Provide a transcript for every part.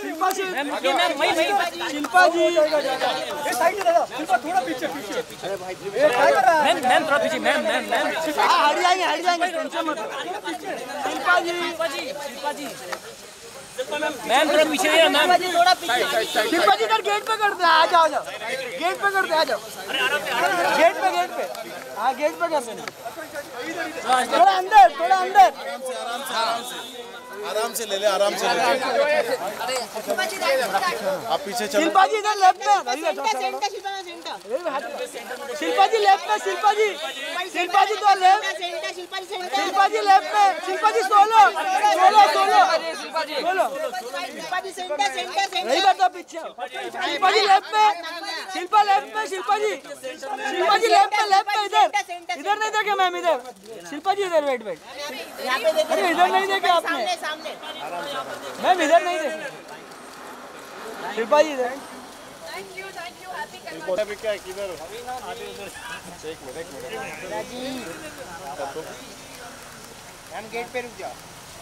Shilpa ji Shilpa ji ma'am ma'am थोड़ा पीछे ma'am ma'am ma'am हाँ, हट मत लो। शिल्पा जी मैम थोड़ा पीछे मैम शिल्पा जी इधर गेट पे कर दे आ जाओ गेट पे कर दे आ जाओ हाँ गेट पे कर दे थोड़ा अंदर थोड़ा अंदर। आराम से आराम से आराम से ले ले आराम से ले ले। आप पीछे चलो। शिल्पा जी इधर लेफ़्ट में अरे ये जाओ, शिल्पा जी लेफ़्ट में शिल्पा जी शिल्पा जी तो लेफ़्ट। शिल्पा जी लेफ़्ट में। Shilpa ji solo. Solo solo. Solo रही बात आप पीछे शिल्पा जी लेफ़्ट में। शिल्पा लेफ़्ट में शिल्पा जी शिल्पा जी लेफ़्ट में लेफ़्ट में इधर। इधर नहीं देखे मैम इधर। शिल्पा जी इधर वेट वेट अरे इधर नहीं देखे आपने। मैम इधर नहीं देखे। शिल्पा जी इधर फ़ोटो भी क्या है? किधर एक मिनट एक मिनट। हम गेट पे रुक जाओ।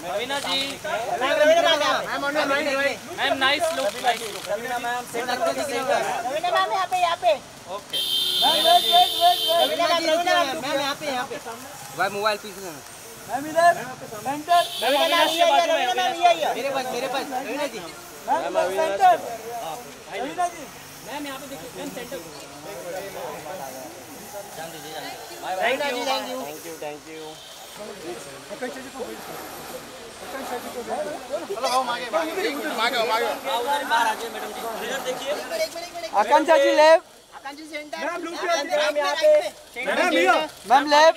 Raveena ji. Ma'am Raveena ma'am ma'am nice look nice look Raveena ma'am यहाँ पे यहाँ पे। Okay Raveena ma'am Raveena ma'am ma'am यहाँ पे यहाँ पे। भाई मोबाइल पीछे लेना मैम इधर। सेंटर रवीना मैम ये ये। रवीना मैम ये ये जी Akanksha ji left. Akankshi center ma'am यहाँ पे ma'am left.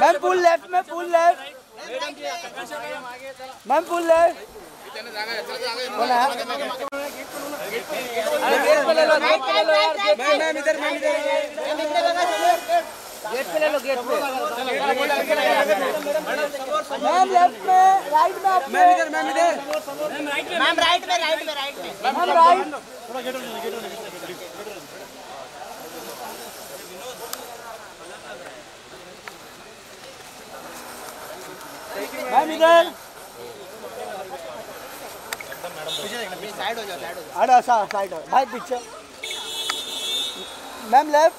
Ma'am full left में full left. Ma'am full left. बोला। अरे गेट पे ले लो गेट पे ले लो यार गेट मैम इधर। मैम गेट पे ले लो गेट पे। मैम लेफ़्ट में राइट में आप मैम इधर मैम इधर। मैम राइट में राइट में राइट में। मैम राइट थोड़ा gate on gate on ma'am इधर। साइड हो जाओ साइड हो जाओ। अरे सा साइड भाई पीछे। Ma'am left